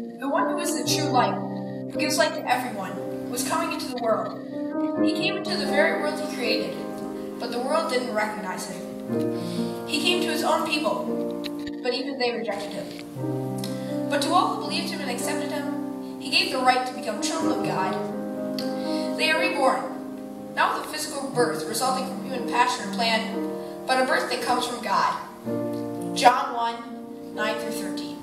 the one who is the true light, who gives light to everyone, was coming into the world. He came into the very world he created, but the world didn't recognize him. He came to his own people, but even they rejected him. But to all who believed him and accepted him, he gave the right to become children of God. They are reborn, not with a physical birth resulting from human passion or plan, but a birth that comes from God. John 1 9 through 13.